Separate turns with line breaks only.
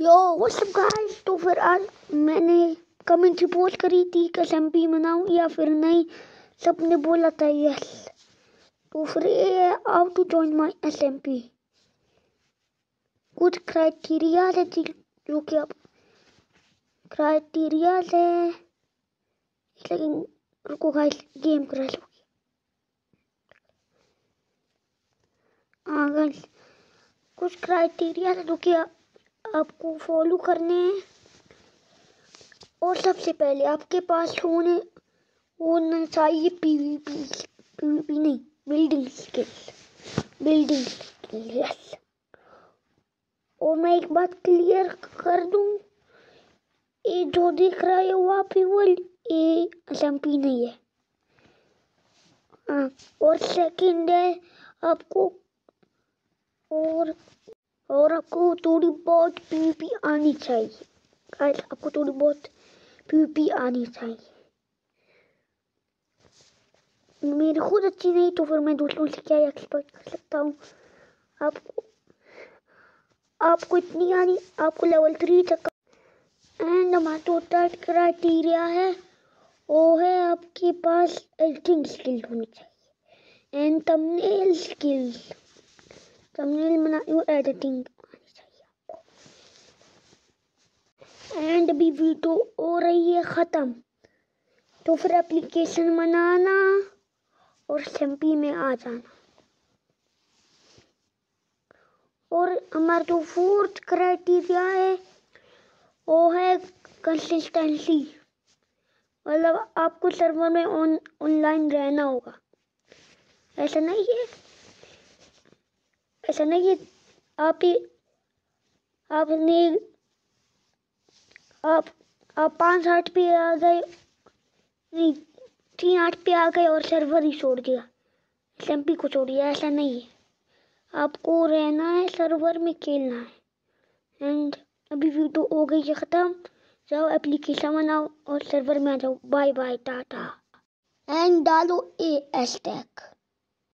यो WhatsApp guys तो फिर आज मैंने कमेंट पोस्ट करी थी कि एस मनाऊँ या फिर नहीं। सबने बोला था यस तो फिर ये how to join my S M P कुछ क्राइटेरिया है जो कि आप क्राइटेरिया है। लेकिन रुको गाइस गेम क्रैश हो। गया हाँ गाइस कुछ क्राइटेरिया है जो कि आपको फॉलो करने हैं। और सबसे पहले आपके पास होने होना चाहिए पीवीपी पीवीपी नहीं building skills building skill yes और मैं एक बात क्लियर कर दूँ, ये जो दिख रहा है वो आप वर्ल्ड ये एसएमपी नहीं है। हाँ और सेकंड है आपको, और और आपको थोड़ी बहुत पीवीपी आनी चाहिए। गाइस आपको थोड़ी बहुत पीवीपी आनी चाहिए। मेरी खुद अच्छी नहीं तो फिर मैं दूसरों से क्या एक्सपेक्ट कर सकता हूँ। आपको आपको इतनी आनी, आपको लेवल थ्री तक एंड हमारा टोटल क्राइटेरिया है, वो है आपके पास एडिटिंग स्किल होनी चाहिए। एंड थंबनेल स्किल्स थंबनेल बना एडिटिंग एंड अभी वीडियो हो रही है ख़त्म। तो फिर एप्लीकेशन बनाना और एम में आ जाना। और हमारा जो फोर्थ क्राइटेरिया है, वो है कंसिस्टेंसी मतलब आपको सर्वर में ऑन ऑनलाइन रहना होगा। ऐसा नहीं है? ऐसा नहीं है आप ही आपने आप आप पाँच आठ पे आ गए, नहीं, तीन आठ पे आ गए और सर्वर ही छोड़ दिया। एस को छोड़ दिया, ऐसा नहीं है। आपको रहना है सर्वर में खेलना है। एंड अभी वीडियो हो गई है ख़त्म। जाओ एप्लीकेशन बनाओ और सर्वर में आ जाओ। Bye bye Tata. एंड डालो ए एस टैक